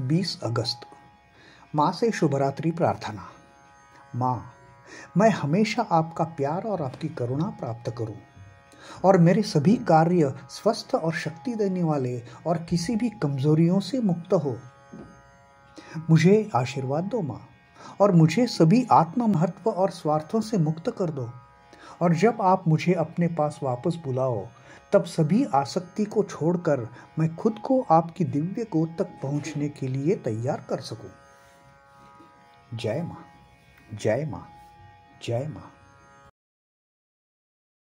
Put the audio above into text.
20 अगस्त। माँ से शुभरात्रि प्रार्थना। माँ, मैं हमेशा आपका प्यार और आपकी करुणा प्राप्त करूँ और मेरे सभी कार्य स्वस्थ और शक्ति देने वाले और किसी भी कमजोरियों से मुक्त हो। मुझे आशीर्वाद दो माँ और मुझे सभी आत्म महत्व और स्वार्थों से मुक्त कर दो। और जब आप मुझे अपने पास वापस बुलाओ, तब सभी आसक्ति को छोड़कर मैं खुद को आपकी दिव्य गोद तक पहुँचने के लिए तैयार कर सकूँ। जय माँ जय माँ जय माँ।